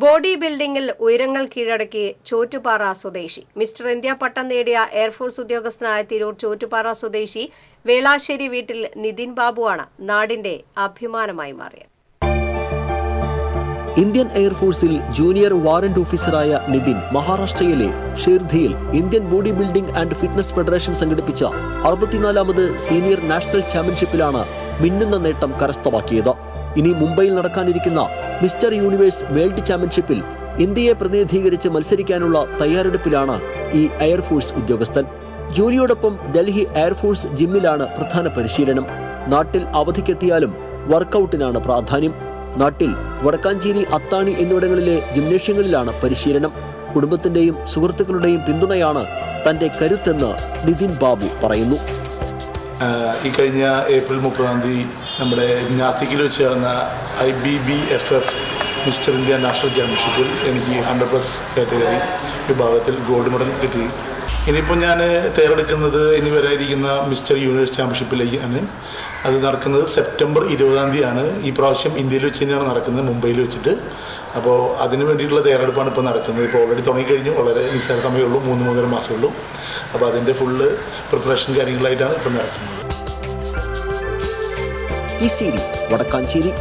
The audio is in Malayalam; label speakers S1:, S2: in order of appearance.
S1: ബോഡി ബിൽഡിംഗിൽ ഉയരങ്ങൾ കീഴടക്കി ചോറ്റുപാറ സ്വദേശി. മിസ്റ്റർ ഇന്ത്യ പട്ടം നേടിയ എയർഫോഴ്സ് ഉദ്യോഗസ്ഥനായ തിരൂർ ചോറ്റുപാറ സ്വദേശി വേളാശ്ശേരി വീട്ടിൽ നിതിൻ ബാബുവാണ് നാടിന്റെ അഭിമാനമായി മാറിയത്.
S2: ഇന്ത്യൻ എയർഫോഴ്സിൽ ജൂനിയർ വാറന്റ് ഓഫീസറായ നിതിൻ മഹാരാഷ്ട്രയിലെ ഷീർധിയിൽ Indian body building and fitness federation സംഘടിപ്പിച്ച അറുപത്തിനാലാമത് സീനിയർ നാഷണൽ ചാമ്പ്യൻഷിപ്പിലാണ് മിന്നുന്ന നേട്ടം കരസ്ഥമാക്കിയത്. ഇനി മുംബൈയിൽ നടക്കാനിരിക്കുന്ന മിസ്റ്റർ യൂണിവേഴ്സ് വേൾഡ് ചാമ്പ്യൻഷിപ്പിൽ ഇന്ത്യയെ പ്രതിനിധീകരിച്ച് മത്സരിക്കാനുള്ള തയ്യാറെടുപ്പിലാണ് ഈ എയർഫോഴ്സ് ഉദ്യോഗസ്ഥൻ. ജോലിയോടൊപ്പം ഡൽഹി എയർഫോഴ്സ് ജിമ്മിലാണ് പ്രധാന പരിശീലനം. നാട്ടിൽ അവധിക്കെത്തിയാലും വർക്കൗട്ടിനാണ് പ്രാധാന്യം. നാട്ടിൽ വടക്കാഞ്ചേരി അത്താണി എന്നിവിടങ്ങളിലെ ജിംനേഷ്യങ്ങളിലാണ് പരിശീലനം. കുടുംബത്തിന്റെയും സുഹൃത്തുക്കളുടെയും പിന്തുണയാണ് തന്റെ കരുത്തെന്ന് നിതിൻ ബാബു പറയുന്നു.
S3: ഈ കഴിഞ്ഞ ഏപ്രിൽ മുപ്പതാം തീയതി നമ്മുടെ നാസിക്കിൽ വെച്ച് ചേർന്ന I B B F F mister India national ചാമ്പ്യൻഷിപ്പിൽ എനിക്ക് ഹൺഡ്രഡ് പ്ലസ് കാറ്റഗറി വിഭാഗത്തിൽ ഗോൾഡ് മെഡൽ കിട്ടി. ഇനിയിപ്പോൾ ഞാൻ തയ്യാറെടുക്കുന്നത് ഇനി വരായിരിക്കുന്ന മിസ്റ്റർ യൂണിവേഴ്സ് ചാമ്പ്യൻഷിപ്പിലേക്കാണ് അത് നടക്കുന്നത് സെപ്റ്റംബർ ഇരുപതാം തീയതിയാണ്. ഈ പ്രാവശ്യം ഇന്ത്യയിൽ വെച്ച് തന്നെയാണ് നടക്കുന്നത് മുംബൈയിൽ വെച്ചിട്ട്. അപ്പോൾ അതിന് വേണ്ടിയിട്ടുള്ള തയ്യാറെടുപ്പാണ് ഇപ്പോൾ നടക്കുന്നത്. ഇപ്പോൾ ഓൾറെഡി തുടങ്ങിക്കഴിഞ്ഞു. വളരെ നിസ്സാര സമയമുള്ളൂ. മൂന്ന് മൂന്നര മാസമുള്ളൂ അപ്പോൾ അതിന്റെ ഫുള്ള് പ്രിപ്പറേഷൻ കാര്യങ്ങളായിട്ടാണ് ഇപ്പോൾ നടക്കുന്നത്.
S2: T C D Vadakkanchery